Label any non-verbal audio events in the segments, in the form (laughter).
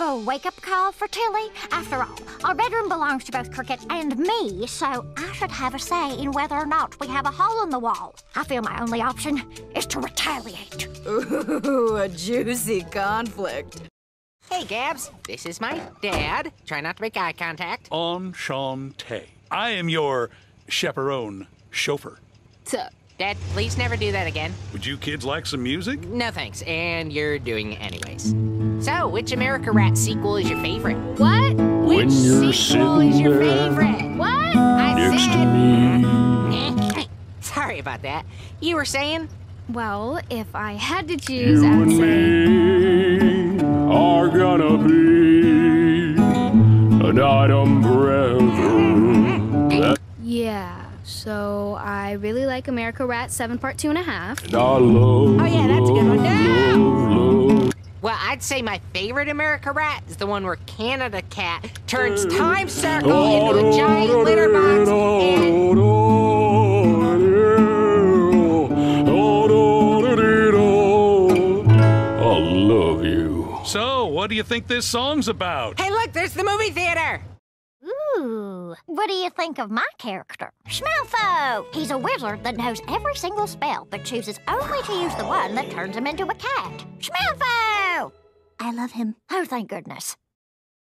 of a wake up call for Tilly. After all, our bedroom belongs to both Cricket and me, so I should have a say in whether or not we have a hole in the wall. I feel my only option is to retaliate. Ooh, a juicy conflict. Hey, Gabs, this is my dad. Try not to make eye contact. Enchante. I am your chaperone chauffeur. So, Dad, please never do that again. Would you kids like some music? No thanks, and you're doing it anyways. So, which America Rat sequel is your favorite? What? Which sequel is your favorite? What? I Next to said. me. (laughs) Sorry about that. You were saying? Well, if I had to choose, You I'd and say. me are gonna be an item forever. Yeah, so I really like America Rat 7 Part 2 and a half. And I love, Oh, yeah, that's a good one. love, love. Well, I'd say my favorite America Rat is the one where Canada Cat turns Time Circle into a giant litter box and. I love you. So, what do you think this song's about? Hey, look, there's the movie theater! Ooh, what do you think of my character? Schmalfo! He's a wizard that knows every single spell, but chooses only to use the one that turns him into a cat. Schmalfo! I love him. Oh, thank goodness.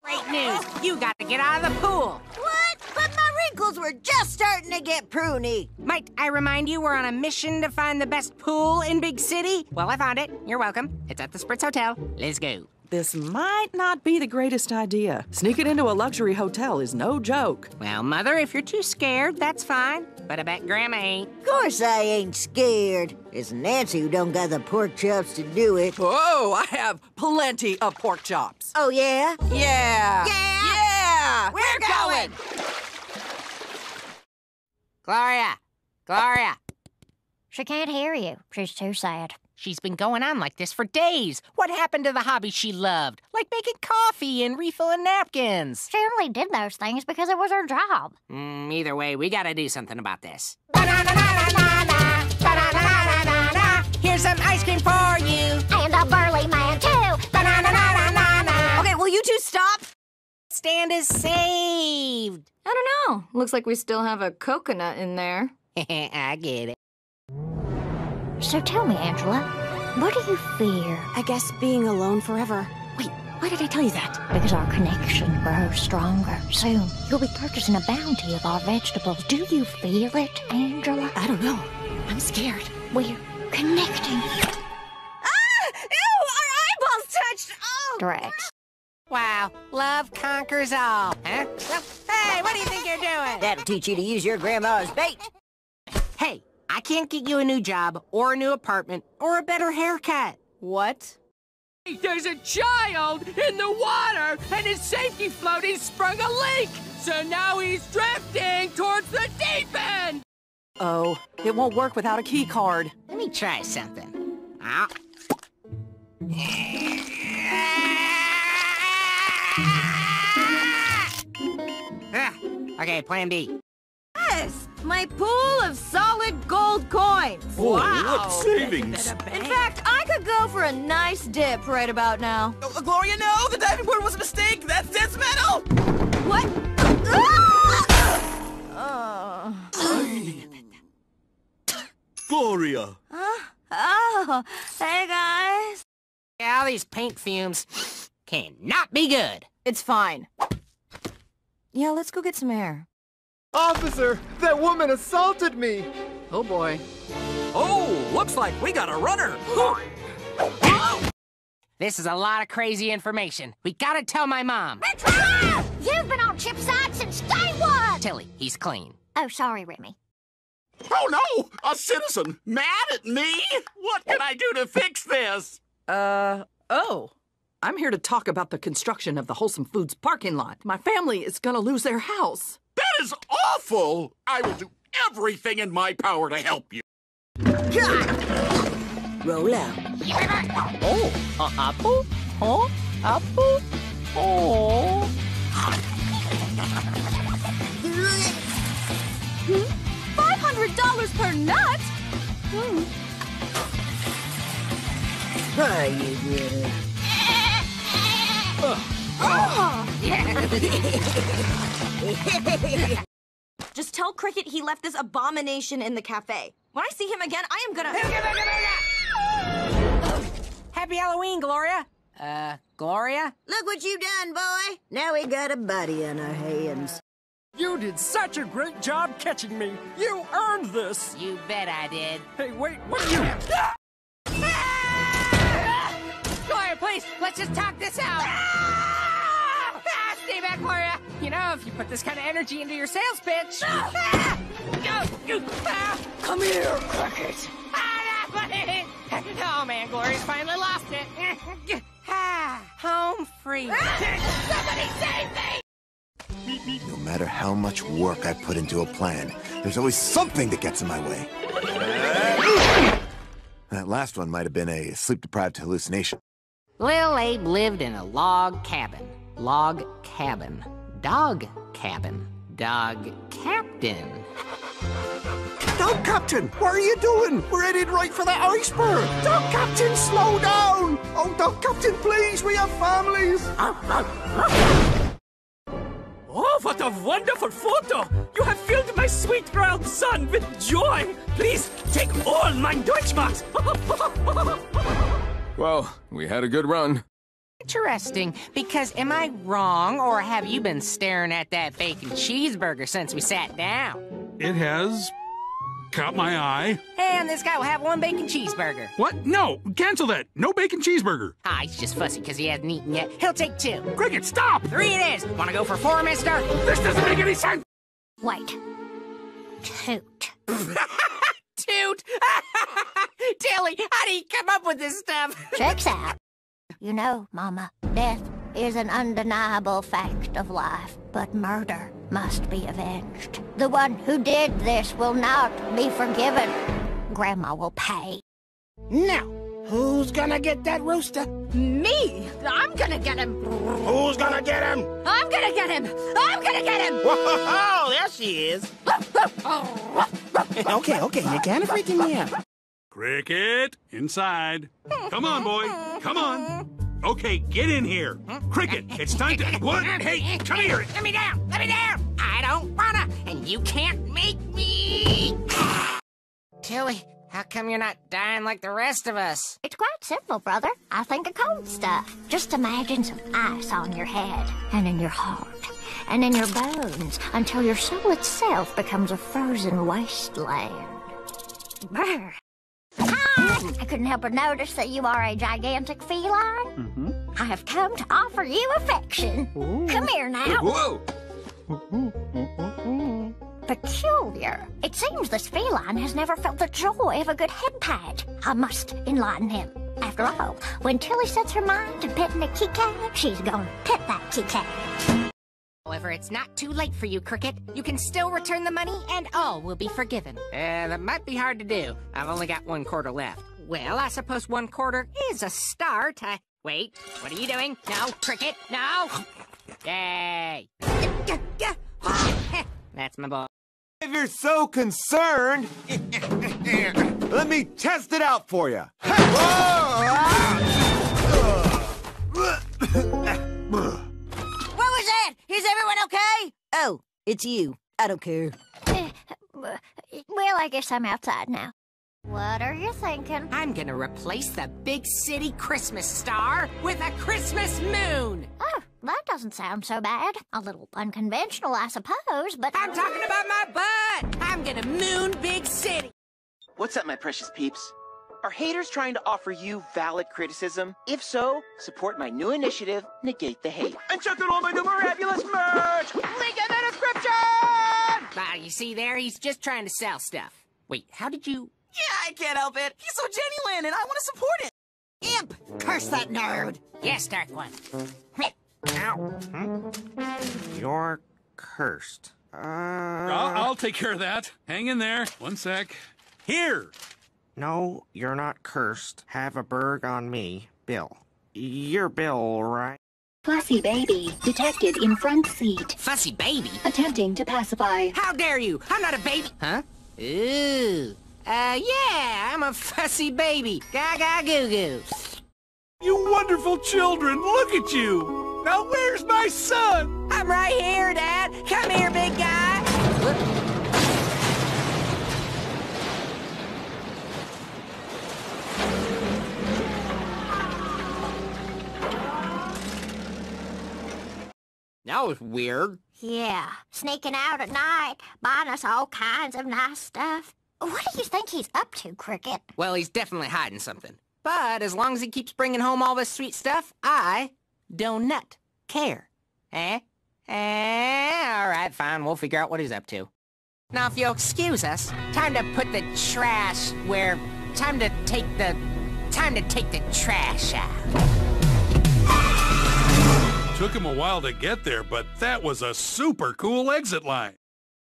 Great news! You got to get out of the pool! What? But my wrinkles were just starting to get pruny. Might I remind you we're on a mission to find the best pool in Big City? Well, I found it. You're welcome. It's at the Spritz Hotel. Let's go. This might not be the greatest idea. Sneaking into a luxury hotel is no joke. Well, Mother, if you're too scared, that's fine. But I bet Grandma ain't. Of course I ain't scared. It's Nancy who don't got the pork chops to do it. Oh, I have plenty of pork chops. Oh, yeah? Yeah. Yeah? Yeah. We're going. Gloria! Gloria! She can't hear you. She's too sad. She's been going on like this for days. What happened to the hobby she loved? Like making coffee and refilling napkins. She only did those things because it was her job. Mm, either way, we gotta do something about this. Here's some ice cream for you. And a burly man, too. Okay, will you two stop? Stand is saved. I don't know. Looks like we still have a coconut in there. (laughs) I get it. So tell me, Angela, what do you fear? I guess being alone forever. Wait, why did I tell you that? Because our connection grows stronger. Soon, you'll be purchasing a bounty of our vegetables. Do you feel it, Angela? I don't know. I'm scared. We're connecting. Ah! Ew! Our eyeballs touched! Oh! Drex. Wow, love conquers all, huh? Well, hey, what do you think you're doing? That'll teach you to use your grandma's bait. Hey, I can't get you a new job, or a new apartment, or a better haircut. What? There's a child in the water, and his safety floaty sprung a leak. So now he's drifting towards the deep end. Oh, it won't work without a key card. Let me try something. Ah. Ah, Okay, plan B. Yes, my pool of solid gold coins. what savings! In fact, I could go for a nice dip right about now. Uh, Gloria, no! The diving board was a mistake! That's sentimental! What? Ah! Gloria! Oh, hey guys. Yeah, all these paint fumes cannot be good. It's fine. Yeah, let's go get some air. Officer, that woman assaulted me. Oh boy. Oh, looks like we got a runner. (gasps) This is a lot of crazy information. We gotta tell my mom. You've been on Chip's side since day one! Tilly, he's clean. Oh, sorry, Remy. Oh no! A citizen mad at me? What can I do to fix this? Uh, oh. I'm here to talk about the construction of the Wholesome Foods parking lot. My family is gonna lose their house. That is awful! I will do everything in my power to help you. Roll out. Oh, uh, apple? Oh, apple? Oh. Five hundred dollars per nut? Are you good? (laughs) (laughs) (laughs) Just tell Cricket he left this abomination in the cafe. When I see him again, I am gonna. Happy Halloween, Gloria. Uh, Gloria? Look what you done, boy. Now we got a buddy on our hands. You did such a great job catching me. You earned this. You bet I did. Hey, wait, what are you? Gloria, please, let's just talk this out. Ah, stay back, Gloria. You know, if you put this kind of energy into your sales pitch. Ah! Ah! Come here, Cricket. Oh man, Gloria's finally lost it. (laughs) Ah, Home free. Somebody save me! No matter how much work I put into a plan, there's always something that gets in my way. That last one might have been a sleep-deprived hallucination. Lil Abe lived in a log cabin. Log cabin. Dog cabin. Dog captain. Dog Captain, what are you doing? We're headed right for that iceberg. Dog Captain, slow down. Oh, Dog Captain, please, we have families. Oh, what a wonderful photo! You have filled my sweet round son with joy! Please take all my Deutschmarks! (laughs) Well, we had a good run. Interesting, because am I wrong, or have you been staring at that bacon cheeseburger since we sat down? It has caught my eye. And this guy will have one bacon cheeseburger. What? No, cancel that. No bacon cheeseburger. Ah, he's just fussy because he hasn't eaten yet. He'll take two. Cricket, stop! Three it is. Want to go for four, mister? This doesn't make any sense. Wait. Toot. (laughs) Toot! (laughs) Tilly, how do you come up with this stuff? Checks out. You know, Mama, death is an undeniable fact of life, but murder must be avenged. The one who did this will not be forgiven. Grandma will pay. Now, who's gonna get that rooster? Me? I'm gonna get him. Who's gonna get him? I'm gonna get him. I'm gonna get him. Whoa, there she is. (laughs) Oh. okay, okay, you can't freaking me out. Cricket, inside. Come on, boy. Come on. Okay, get in here. Cricket, it's time to. (laughs) What? Hey, come here. Let me down. Let me down. I don't wanna, and you can't make me. Tilly, how come you're not dying like the rest of us? It's quite simple, brother. I think of cold stuff. Just imagine some ice on your head, and in your heart, and in your bones, until your soul itself becomes a frozen wasteland. Brr. Hi! I couldn't help but notice that you are a gigantic feline. Mm-hmm. I have come to offer you affection. Come here now. Whoa! Peculiar. It seems this feline has never felt the joy of a good head pat. I must enlighten him. After all, when Tilly sets her mind to petting a kitty cat, she's gonna pet that kitty cat. However, it's not too late for you, Cricket. You can still return the money, and all will be forgiven. Uh, that might be hard to do. I've only got one quarter left. Well, I suppose one quarter is a start. I... Wait, what are you doing? No, Cricket, no! Yay! (laughs) That's my boy. If you're so concerned, (laughs) let me test it out for you. (laughs) What was that? Is everyone okay? Oh, it's you. I don't care. Eh, Well, I guess I'm outside now. What are you thinking? I'm gonna replace the big city Christmas star with a Christmas moon! Oh, that doesn't sound so bad. A little unconventional, I suppose, but... I'm talking about my butt! I'm gonna moon big city! What's up, my precious peeps? Are haters trying to offer you valid criticism? If so, support my new initiative, Negate the Hate. And check out all my new miraculous merch! Link in the description! Ah, you see there? He's just trying to sell stuff. Wait, how did you... Yeah, I can't help it. He's so genuine, and I want to support it. Imp! Curse that nerd! Yes, Dark One. Ow! You're cursed. Uh... I'll, I'll take care of that. Hang in there. One sec. Here. No, you're not cursed. Have a burg on me, Bill. You're Bill, right? Fussy baby detected in front seat. Fussy baby? Attempting to pacify. How dare you? I'm not a baby. Huh? Ooh. Uh, yeah, I'm a fussy baby. Gaga goo goo. You wonderful children, look at you. Now where's my son? I'm right here, Dad. Come here, big guy. That was weird. Yeah, sneaking out at night, buying us all kinds of nice stuff. What do you think he's up to, Cricket? Well, he's definitely hiding something. But as long as he keeps bringing home all this sweet stuff, I do not nut care. Eh? Eh? All right, fine. We'll figure out what he's up to. Now, if you'll excuse us, time to put the trash where... Time to take the... Time to take the trash out. Took him a while to get there, but that was a super cool exit line.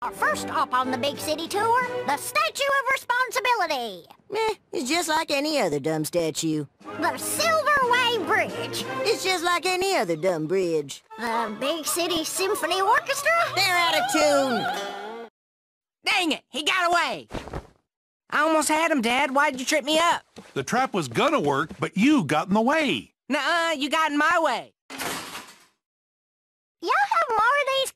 Our first stop on the big city tour, the Statue of Responsibility. Meh, it's just like any other dumb statue. The Silverway Bridge. It's just like any other dumb bridge. The Big City Symphony Orchestra. They're out of tune. Dang it, he got away. I almost had him, Dad. Why did you trip me up? The trap was gonna work, but you got in the way. Nuh-uh, you got in my way. Y'all have more of these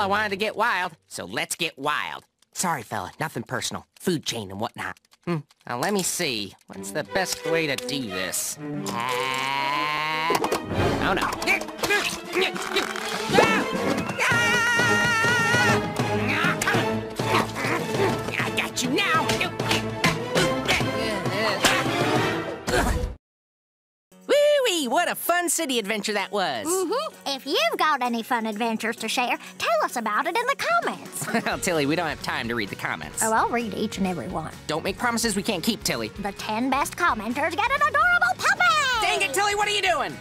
I wanted to get wild, so let's get wild. Sorry, fella, nothing personal. Food chain and whatnot. Hmm. Now, let me see. What's the best way to do this? Ah. Oh, no. I got you now. What a fun city adventure that was. Mm-hmm. If you've got any fun adventures to share, tell us about it in the comments. (laughs) well, Tilly, we don't have time to read the comments. Oh, I'll read each and every one. Don't make promises we can't keep, Tilly. The 10 best commenters get an adorable puppy! Dang it, Tilly, what are you doing?